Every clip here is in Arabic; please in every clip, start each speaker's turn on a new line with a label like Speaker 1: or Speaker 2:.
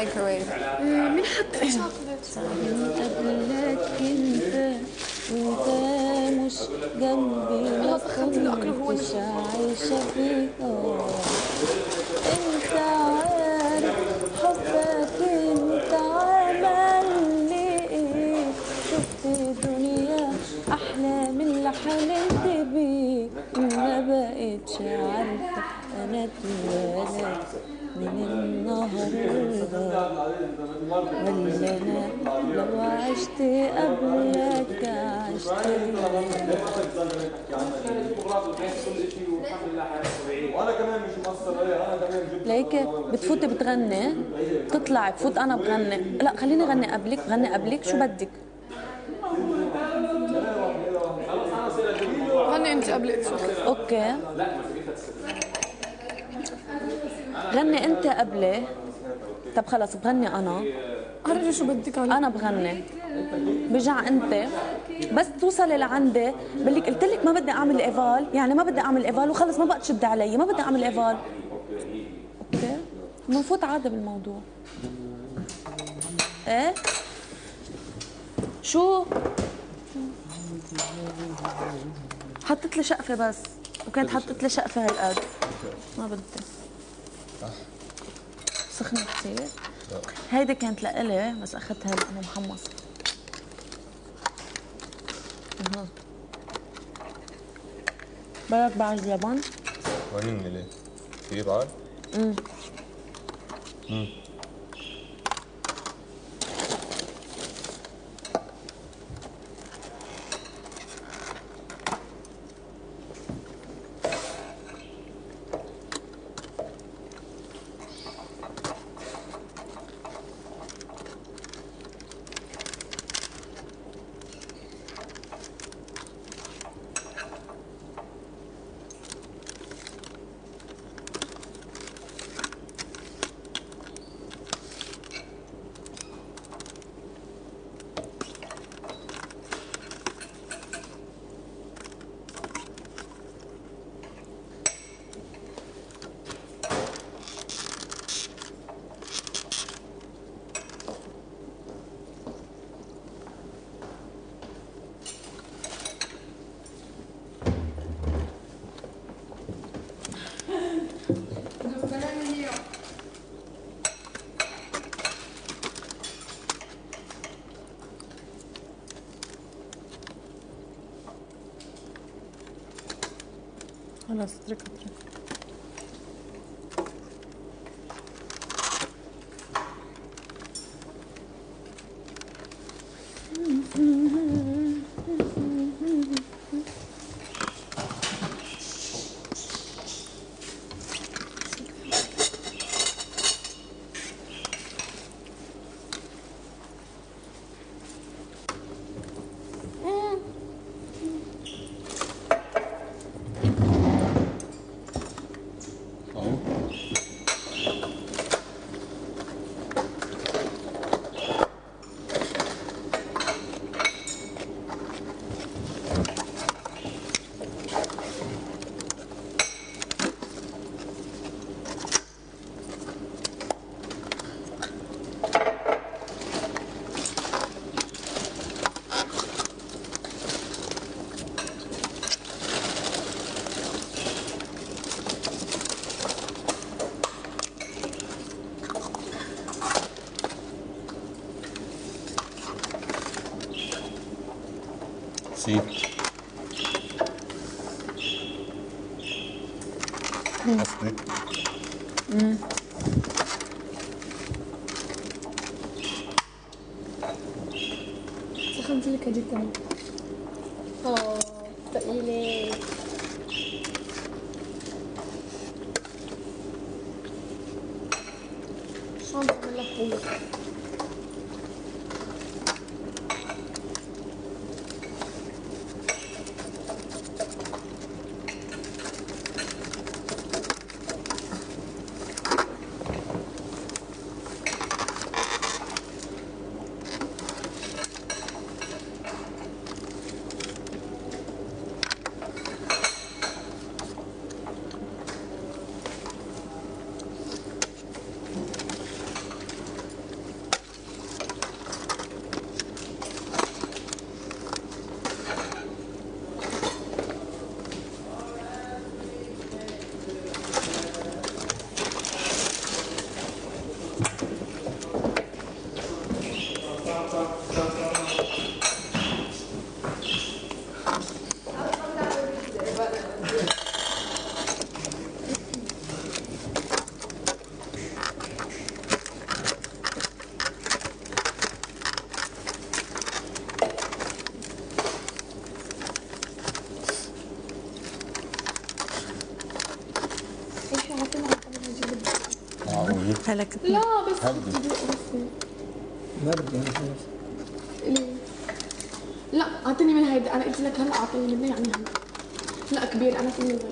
Speaker 1: الميكروويف
Speaker 2: مين حط شوكولات؟
Speaker 3: قبلك انت وانت مش جنبي ما عايشة فيك ولا لو عشت قبلك عشت ليك بتفوتي بتغني تطلعي بفوت أنا بغني. لا خليني غني قبلك غني قبلك شو بدك؟
Speaker 2: غني أنت قبل شوكولات
Speaker 3: أوكي. غني أنت قبلي. طب خلص بغني أنا.
Speaker 2: عرفي شو بدك
Speaker 3: أنا بغني. برجع أنت. بس توصلي لعندي. بقول قلت لك ما بدي أعمل eval. يعني ما بدي أعمل eval وخلص ما بقى تشد علي. ما بدي أعمل eval. okay. بنفوت عادي بالموضوع. إيه؟ شو؟ حطيت لي شقفة بس. وكانت حطيت لي شقفة هالقد. ما بدي. سخنة كثير هيدي كانت لإلي بس أخذتها لأنه محمص. أها. بدك بعد لبن
Speaker 4: وين ليه؟ في بعد؟
Speaker 3: Раз, три, три.
Speaker 4: سي قصدك
Speaker 2: سخنت لك آه ثقيلة شو عم تعمل لك
Speaker 3: كنت
Speaker 2: لا بس
Speaker 4: هبدي.
Speaker 2: بدي.
Speaker 1: ما بدي أنا خلص
Speaker 2: ليه؟ لا أعطيني من هيدا أنا قلت لك هلا أعطيني منه يعني هلا لا كبير أنا فيني غير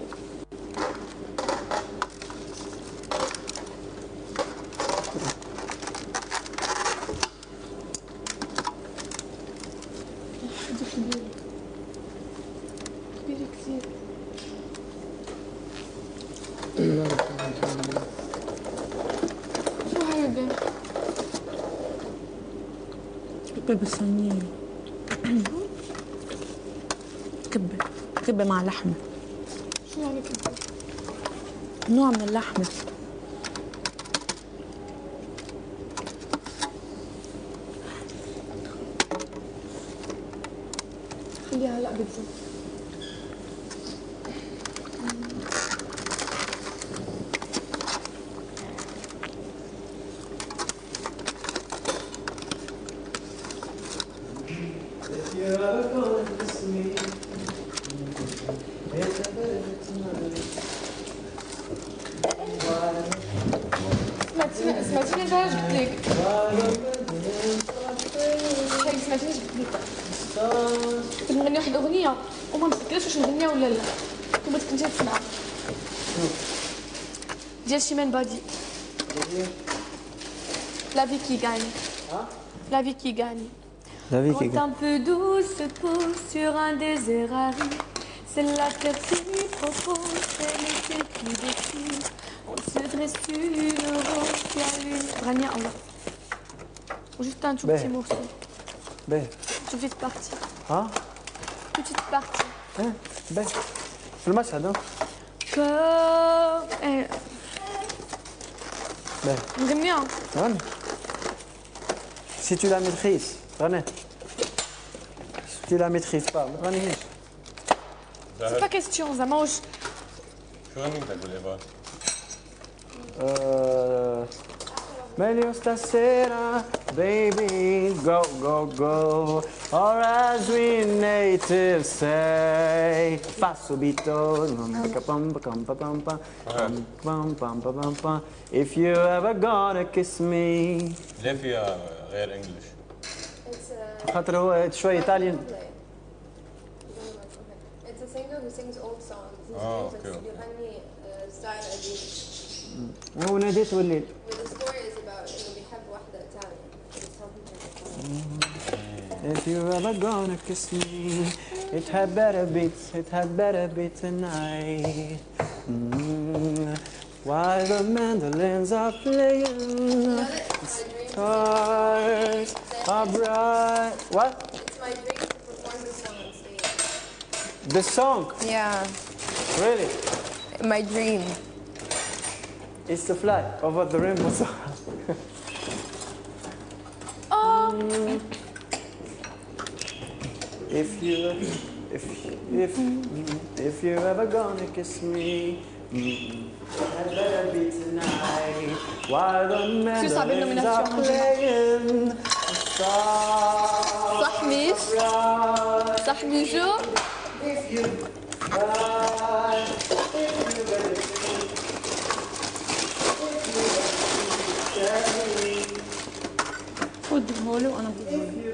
Speaker 3: كبه بالصينيه كبه كبه مع لحمة.
Speaker 2: شو يعني كبه؟
Speaker 3: نوع من اللحمة.
Speaker 2: خليها هلا بتزيد كنت نغني واحد اغنيه وما متذكرش واش نغنيها ولا لا ثم كنت تسمعها ديال شيمان بادي لا في كي غاني لا في كي غاني
Speaker 1: لا
Speaker 2: Quand un peu douce se pose sur un désert aride, c'est la terre qui propose, c'est l'été qui décide. On se dresse une rose qui allume. Rania Allah. Juste un tout
Speaker 1: Ben.
Speaker 2: petit morceau,
Speaker 1: باهي
Speaker 2: toute petite partie.
Speaker 1: ها
Speaker 2: petite partie.
Speaker 1: Hein, ben, eh,
Speaker 2: beh, filmata,
Speaker 1: no?
Speaker 2: Che...
Speaker 1: Eh... Beh. Gagnon. René. Si tu la maîtrises, René. Si tu la maîtrises
Speaker 2: pas, René. C'est pas question,
Speaker 4: ça mange. T'as.
Speaker 1: Euh... Meglio stasera baby, go, go, go. Or as we natives say, fa subito. If you ever gonna kiss me.
Speaker 4: ليه فيها غير انجلش؟
Speaker 1: خاطر هو شوي ايطاليان.
Speaker 5: هو a singer والليل.
Speaker 1: If you're ever gonna kiss me, it had better be, it had better be tonight. Mm. While the mandolins are playing, stars are bright. What?
Speaker 5: It's my dream to perform this song on stage.
Speaker 1: The song,
Speaker 5: Yeah,
Speaker 1: really?
Speaker 5: my dream.
Speaker 1: It's to fly over the rainbow. If you, if, if, if you're ever gonna kiss me, mm, it better be tonight. While the mandolins are playing,
Speaker 2: صح ميش. صح ميشو
Speaker 1: If you cry, if you better وديهولي وأنا بديهولي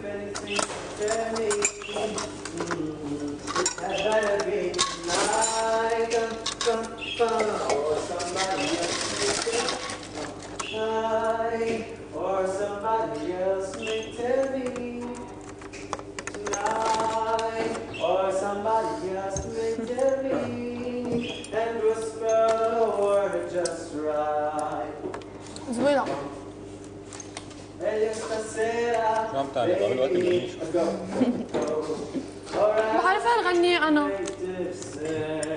Speaker 1: this. Uh...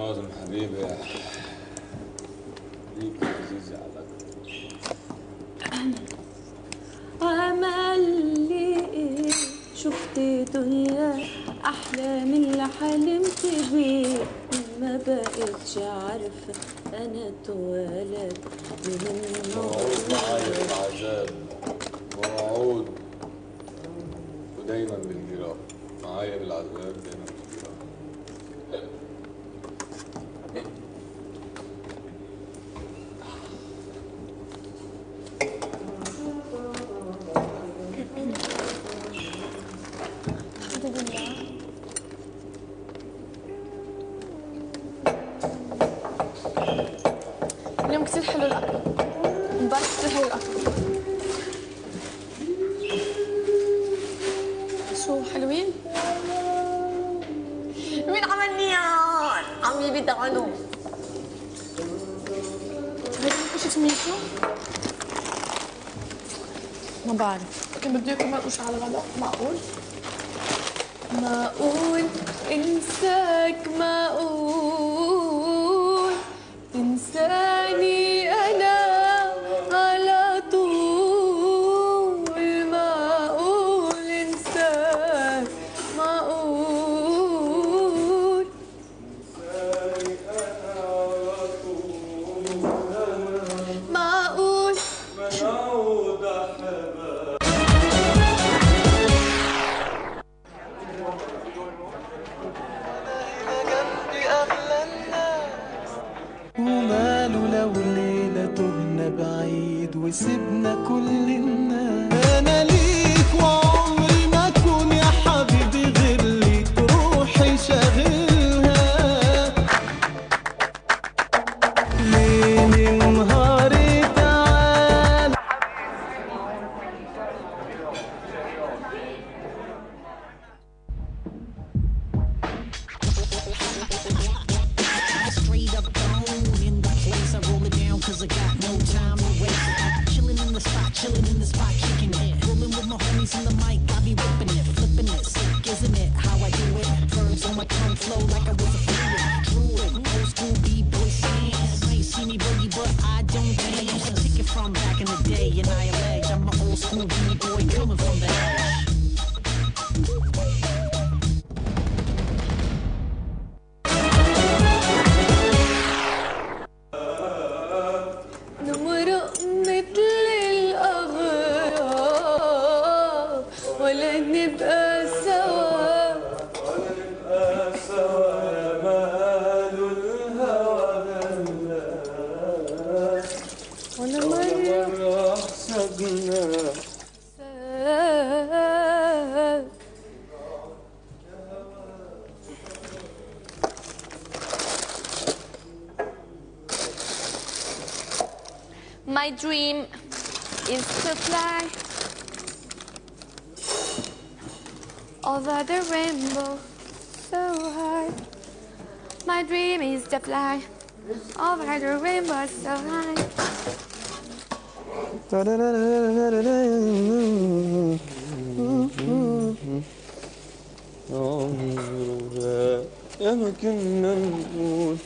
Speaker 4: كاظم حبيبي حبيبي عزيزي على
Speaker 3: امل لي إيه؟ شفت دنيا أحلى من اللي حلمت بيه. ما بقتش عارفه أنا اتولد من
Speaker 4: النور معايا عذاب موعود ودايما بالجراح معايا بالعذاب دايما.
Speaker 2: شو حلوين؟ مين عمل نيان؟ عمي بدا عنو ما بعرف لكن بدي اياكم على الغداء معقول؟ معقول إنساك معقول
Speaker 6: My
Speaker 2: dream is to fly over the rainbow so high. My dream is to fly over the rainbow so high.
Speaker 1: يا ما كنا نقول